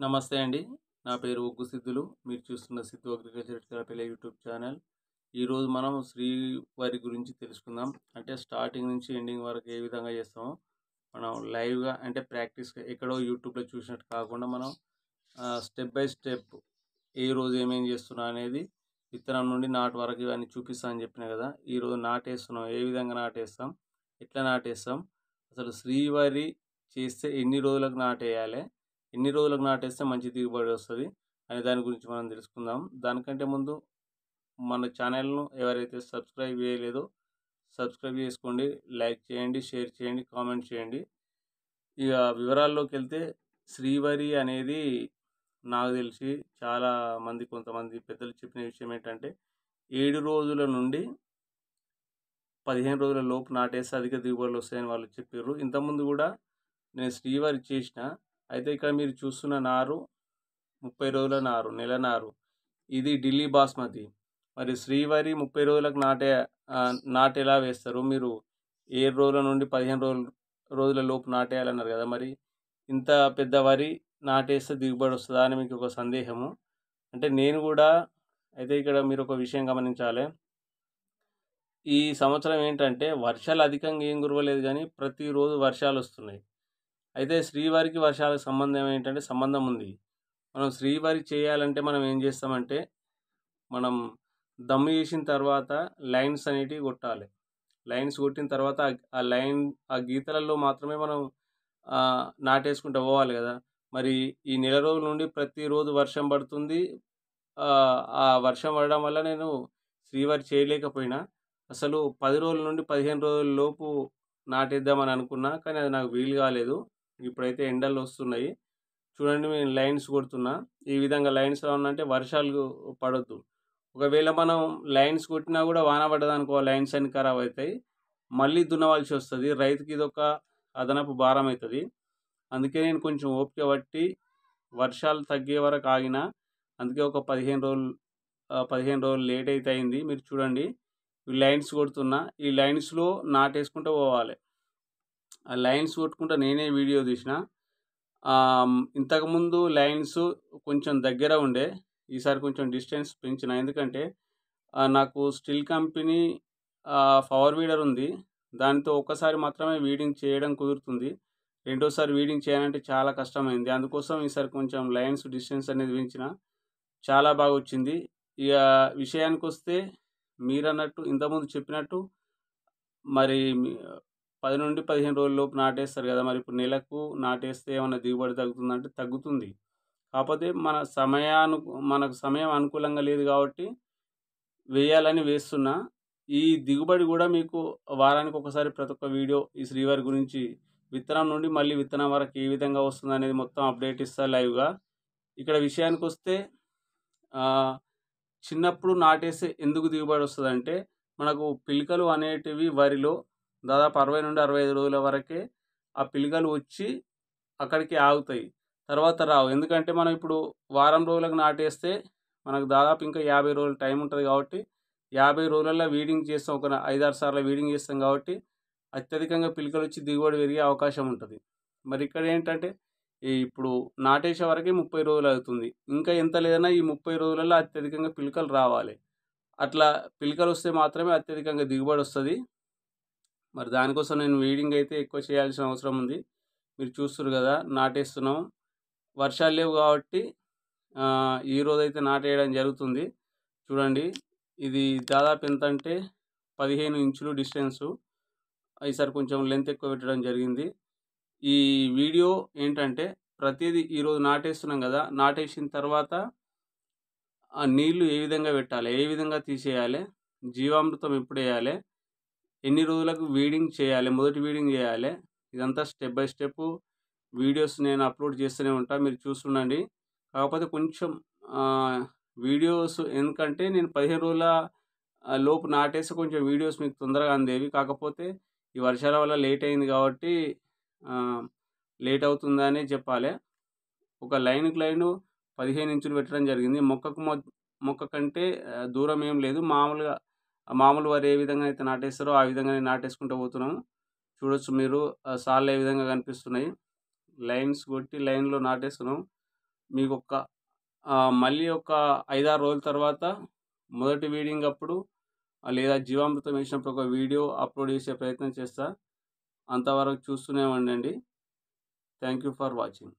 నమస్తే అండి. నా పేరు ఒగ్గు సిద్ధులు. మీరు చూస్తున్న సిద్ధు అగ్రికల్చర్ థెరపీల యూట్యూబ్ ఛానల్. ఈరోజు మనం శ్రీవరి గురించి తెలుసుకుందాం. అంటే స్టార్టింగ్ నుంచి ఎండింగ్ వరకు ఏ విధంగా చేస్తామో, మనం లైవ్‌గా అంటే ప్రాక్టీస్‌గా ఎక్కడో యూట్యూబ్‌లో చూసినట్టు కాకుండా మనం స్టెప్ బై స్టెప్ ఏ రోజు ఏమేం చేస్తున్నా అనేది విత్తనం నుండి నాటు వరకు ఇవన్నీ చూపిస్తా అని కదా! ఈరోజు నాటేస్తున్నాం. ఏ విధంగా నాటేస్తాం? ఎట్లా నాటేస్తాం? అసలు శ్రీవారి చేస్తే ఎన్ని రోజులకు నాటేయాలి ఎన్ని రోజులకు నాటేస్తే మంచి దిగుబడి వస్తుంది అనే దాని గురించి మనం తెలుసుకుందాం. దానికంటే ముందు మన ఛానల్‌ను ఎవరైతే సబ్స్క్రైబ్ చేయలేదో సబ్స్క్రైబ్ చేసుకోండి. లైక్ చేయండి, షేర్ చేయండి, కామెంట్ చేయండి. ఇక వివరాల్లోకి వెళ్తే శ్రీవరి అనేది నాకు తెలిసి చాలా మంది కొంతమంది పెద్దలు చెప్పిన విషయం ఏంటంటే ఏడు రోజుల నుండి 15 రోజుల లోపు నాటేస్తే అధిక దిగుబడులు వస్తాయని వాళ్ళు చెప్పిర్రు. ఇంతకుముందు కూడా నేను శ్రీవరి చేసిన. అయితే ఇక్కడ మీరు చూస్తున్న నారు 30 రోజుల నారు, నెల నారు. ఇది ఢిల్లీ బాస్మతి. మరి శ్రీవరి 30 రోజులకు నాటే ఆహ్, నాటు ఎలా వేస్తారు? మీరు ఏడు రోజుల నుండి 15 రోజులు రోజుల లోపు నాటేయాలన్నారు కదా! మరి ఇంత పెద్ద వరి నాటేస్తే దిగుబడి వస్తుందా అని మీకు ఒక సందేహము. అంటే నేను కూడా అయితే ఇక్కడ మీరు ఒక విషయం గమనించాలి ఈ సంవత్సరం ఏంటంటే వర్షాలు అధికంగా ఏం కురవలేదు కానీ ప్రతిరోజు వర్షాలు వస్తున్నాయి అయితే శ్రీవారికి వర్షాలకు సంబంధం ఏంటంటే సంబంధం ఉంది. మనం శ్రీవారి చేయాలంటే మనం ఏం చేస్తామంటే, మనం దమ్ము చేసిన తర్వాత లైన్స్ అనేటివి కొట్టాలి. లైన్స్ కొట్టిన తర్వాత ఆ లైన్ ఆ గీతలలో మాత్రమే మనం నాటేసుకుంటూ పోవాలి కదా! మరి ఈ నెల రోజుల నుండి ప్రతిరోజు వర్షం పడుతుంది. ఆ వర్షం పడడం వల్ల నేను శ్రీవారి చేయలేకపోయినా. అసలు పది రోజుల నుండి 15 రోజుల లోపు నాటేద్దామని అనుకున్నా. కానీ అది నాకు వీలు కాలేదు. ఇప్పుడైతే ఎండలు వస్తున్నాయి. చూడండి నేను లైన్స్ కొడుతున్నా. ఈ విధంగా లైన్స్ ఏమన్నా అంటే వర్షాలు పడొద్దు. ఒకవేళ మనం లైన్స్ కొట్టినా కూడా వాన పడ్డదనుకో లైన్స్ అన్ని ఖరాబ్ అవుతాయి మళ్ళీ దున్నవలసి వస్తుంది రైతుకి ఇదొక అదనపు భారం అవుతుంది అందుకే నేను కొంచెం ఓపిక పట్టి వర్షాలు తగ్గే వరకు ఆగిన. అందుకే ఒక 15 రోజులు పదిహేను రోజులు లేట్ అయితే అయింది. మీరు చూడండి. ఈ లైన్స్ కొడుతున్నా. ఈ లైన్స్‌లో నాటేసుకుంటూ పోవాలి. ఆ లైన్స్ కొట్టుకుంటా నేనే వీడియో తీసిన. ఇంతకుముందు లైన్స్ కొంచెం దగ్గర ఉండే. ఈసారి కొంచెం డిస్టెన్స్ పెంచిన. ఎందుకంటే నాకు స్టిల్ కంపెనీ పవర్ వీడర్ ఉంది. దానితో ఒక్కసారి మాత్రమే వీడింగ్ చేయడం కుదురుతుంది. రెండోసారి వీడింగ్ చేయాలంటే చాలా కష్టమైంది. అందుకోసం ఈసారి కొంచెం లైన్స్ డిస్టెన్స్ అనేది పెంచిన. చాలా బాగా వచ్చింది ఇక విషయానికి వస్తే మీరన్నట్టు ఇంతకుముందు చెప్పినట్టు మరి పది నుండి 15 రోజుల లోపు నాటేస్తారు కదా! మరి ఇప్పుడు నెలకు నాటేస్తే ఏమైనా దిగుబడి తగ్గుతుందంటే తగ్గుతుంది. కాకపోతే మన సమయాను మనకు సమయం అనుకూలంగా లేదు కాబట్టి వేయాలని వేస్తున్నా. ఈ దిగుబడి కూడా మీకు వారానికి ఒకసారి ప్రతి ఒక్క వీడియో ఈ శ్రీవారి గురించి విత్తనం నుండి మళ్ళీ విత్తనం వరకు ఏ విధంగా వస్తుందనేది మొత్తం అప్డేట్ ఇస్తా లైవ్‌గా. ఇక్కడ విషయానికి వస్తే చిన్నప్పుడు నాటేస్తే ఎందుకు దిగుబడి వస్తదంటే, మనకు పిలకలు అనేటివి వరిలో దాదాపు 60-65 రోజుల వరకే ఆ పిలకలు వచ్చి అక్కడికి ఆగుతాయి. తర్వాత రావు. ఎందుకంటే మనం ఇప్పుడు వారం రోజులకు నాటేస్తే మనకు దాదాపు ఇంకా 50 రోజులు టైం ఉంటుంది కాబట్టి 50 రోజులలో వీడింగ్ చేస్తాం. ఒక 5, 6 సార్లు వీడింగ్ చేస్తాం కాబట్టి అత్యధికంగా పిలకలొచ్చి దిగుబడి పెరిగే అవకాశం ఉంటుంది మరి ఇక్కడ ఏంటంటే ఈ ఇప్పుడు నాటేసే వరకే 30 రోజులు అవుతుంది. ఇంకా ఎంత లేదన్నా ఈ 30 రోజులలో అత్యధికంగా పిలకలు రావాలి. అట్లా పిలకలొస్తే మాత్రమే అత్యధికంగా దిగుబడి వస్తుంది మరి దానికోసం నేను వీడింగ్ అయితే ఎక్కువ చేయాల్సిన అవసరం ఉంది. మీరు చూస్తుర్రు కదా! నాటేస్తున్నాం. వర్షాలు లేవు కాబట్టి ఈరోజు అయితే నాటేయడం జరుగుతుంది. చూడండి. ఇది దాదాపు ఎంతంటే 15 ఇంచులు డిస్టెన్సు. ఈసారి కొంచెం లెంత్ ఎక్కువ పెట్టడం జరిగింది. ఈ వీడియో ఏంటంటే ప్రతిదీ ఈరోజు నాటేస్తున్నాం కదా! నాటేసిన తర్వాత ఆ నీళ్ళు ఏ విధంగా పెట్టాలి? ఏ విధంగా తీసేయాలి? జీవామృతం ఎప్పుడేయాలి? ఎన్ని రోజులకు వీడింగ్ చేయాలి? మొదటి వీడింగ్ చేయాలి? ఇదంతా స్టెప్ బై స్టెప్ వీడియోస్ నేను అప్‌లోడ్ చేస్తూనే ఉంటాను మీరు చూస్తుండండి. కాకపోతే కొంచెం వీడియోస్ ఎందుకంటే నేను 15 రోజుల లోపు నాటేస్తే కొంచెం వీడియోస్ మీకు తొందరగా అందేవి. కాకపోతే ఈ వర్షాల వల్ల లేట్ అయింది కాబట్టి లేట్ అవుతుందనే చెప్పాలి ఒక లైన్‌కి లైను 15 ఇంచులు పెట్టడం జరిగింది. మొక్కకు మొ మొక్క కంటే దూరం ఏం లేదు. మామూలుగా మామూలు వారు ఏ విధంగా అయితే నాటేస్తారో ఆ విధంగానే నాటేసుకుంటూ పోతున్నాను చూడొచ్చు మీరు సార్లు ఏ విధంగా కనిపిస్తున్నాయి. లైన్స్ కొట్టి లైన్‌లో నాటేస్తున్నాం. మీకు ఒక మళ్ళీ ఒక ఐదారు రోజుల తర్వాత మొదటి వీడింగ్ అప్పుడు లేదా జీవామృతం వేసినప్పుడు ఒక వీడియో అప్లోడ్ చేసే ప్రయత్నం చేస్తా అంతవరకు చూస్తూనే ఉండండి థ్యాంక్ యూ ఫర్ వాచింగ్